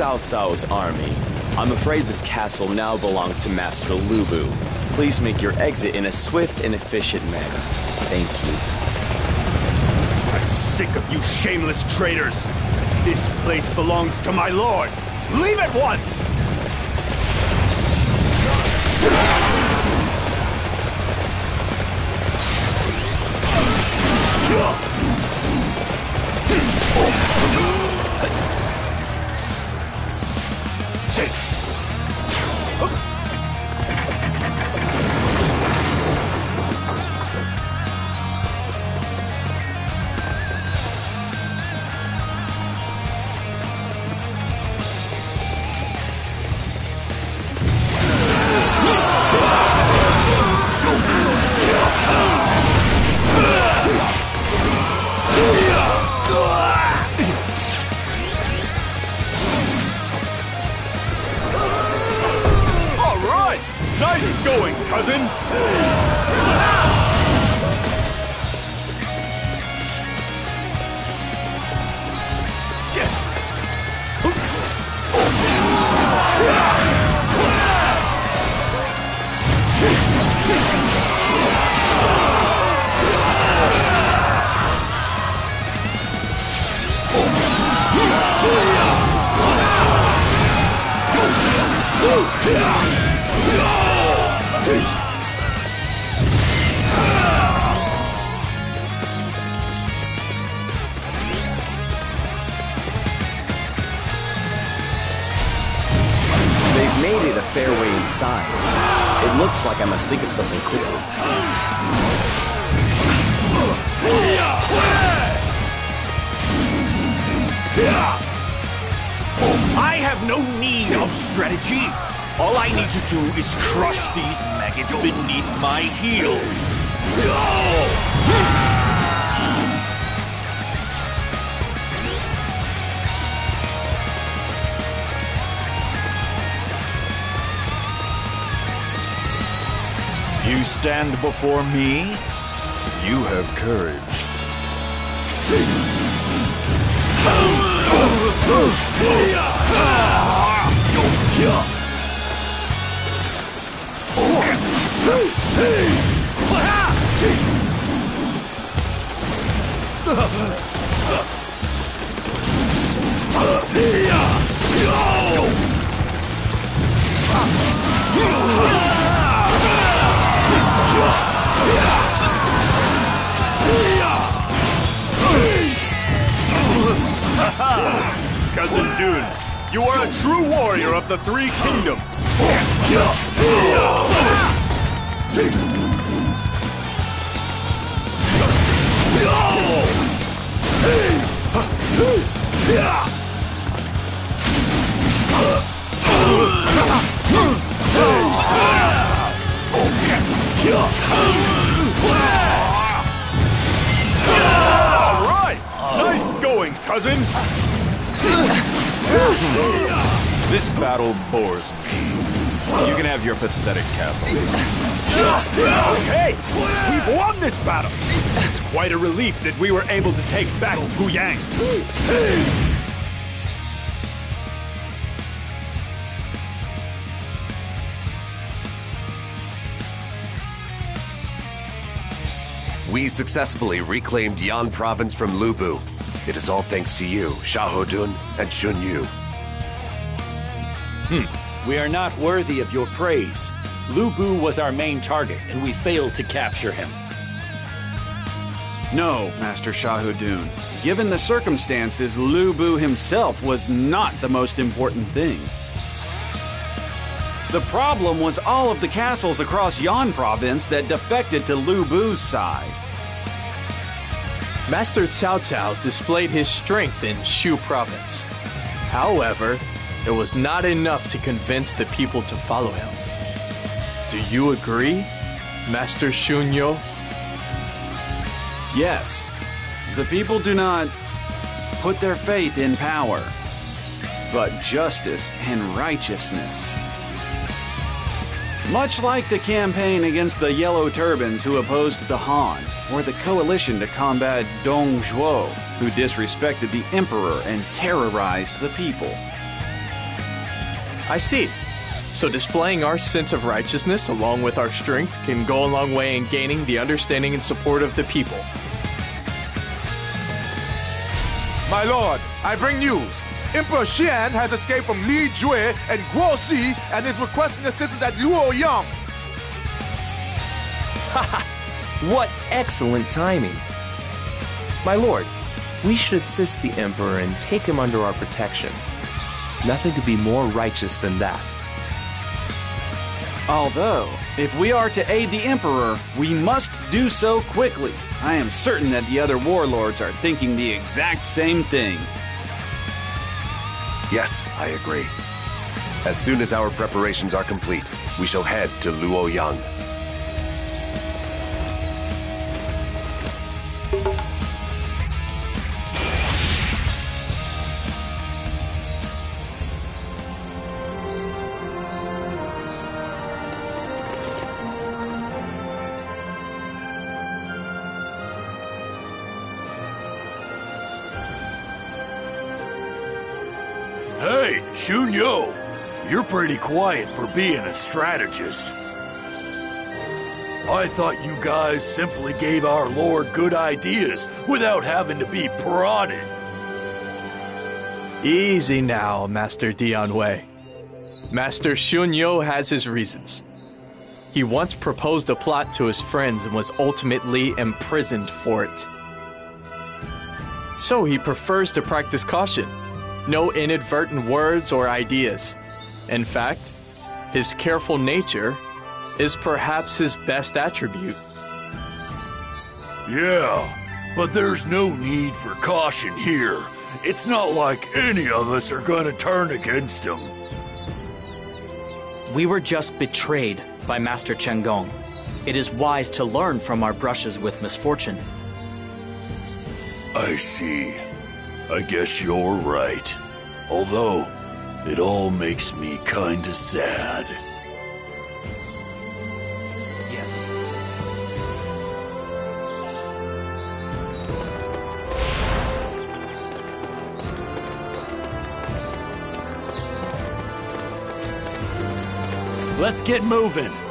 Cao Cao's army. I'm afraid this castle now belongs to Master Lubu. Please make your exit in a swift and efficient manner. Thank you. I'm sick of you shameless traitors. This place belongs to my lord. Leave at once! All right! Nice going, cousin! They've made it a fair way inside. It looks like I must think of something quickly. I have no need of strategy. All I need to do is crush these maggots beneath my heels. You stand before me? You have courage. 哎呀！哎呀！哦！嘿！滚下去！啊！Dun, you are a true warrior of the three kingdoms. All right, nice going, cousin. This battle bores me. You can have your pathetic castle. Okay, we've won this battle. It's quite a relief that we were able to take back Guyang. We successfully reclaimed Yan province from Lubu. It is all thanks to you, Xiahou Dun and Xun Yu. Hmm. We are not worthy of your praise. Lu Bu was our main target, and we failed to capture him. No, Master Xiahou Dun. Given the circumstances, Lu Bu himself was not the most important thing. The problem was all of the castles across Yan province that defected to Lu Bu's side. Master Cao Cao displayed his strength in Xu province. However, it was not enough to convince the people to follow him. Do you agree, Master Xun Yu? Yes, the people do not put their faith in power, but justice and righteousness. Much like the campaign against the Yellow Turbans who opposed the Han, or the coalition to combat Dong Zhuo, who disrespected the Emperor and terrorized the people. I see. So displaying our sense of righteousness along with our strength can go a long way in gaining the understanding and support of the people. My lord, I bring news. Emperor Xian has escaped from Li Jue and Guo Xi and is requesting assistance at Luoyang. What excellent timing! My lord, we should assist the Emperor and take him under our protection. Nothing could be more righteous than that. Although, if we are to aid the Emperor, we must do so quickly. I am certain that the other warlords are thinking the exact same thing. Yes, I agree. As soon as our preparations are complete, we shall head to Luoyang. Xun Yu, you're pretty quiet for being a strategist. I thought you guys simply gave our Lord good ideas without having to be prodded. Easy now, Master Dian Wei. Master Xun Yu has his reasons. He once proposed a plot to his friends and was ultimately imprisoned for it. So he prefers to practice caution. No inadvertent words or ideas. In fact, his careful nature is perhaps his best attribute. Yeah, but there's no need for caution here. It's not like any of us are gonna turn against him. We were just betrayed by Master Chen Gong. It is wise to learn from our brushes with misfortune. I see. I guess you're right. Although, it all makes me kinda sad. Yes. Let's get moving.